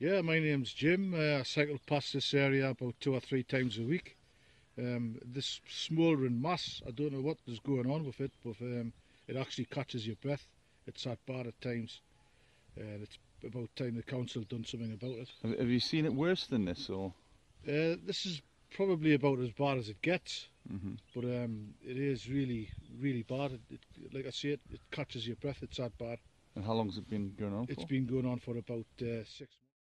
Yeah, my name's Jim. Uh, I cycle past this area about two or three times a week. Um, this smouldering mass, I don't know what is going on with it, but um, it actually catches your breath. It's that bad at times. Uh, it's about time the council done something about it. Have, you seen it worse than this, or? Uh, this is probably about as bad as it gets, hmm but um, it is really, really bad. It, it, like I say, it, it catches your breath. It's that bad. And how long has it been going on it's been going on for about uh, six months.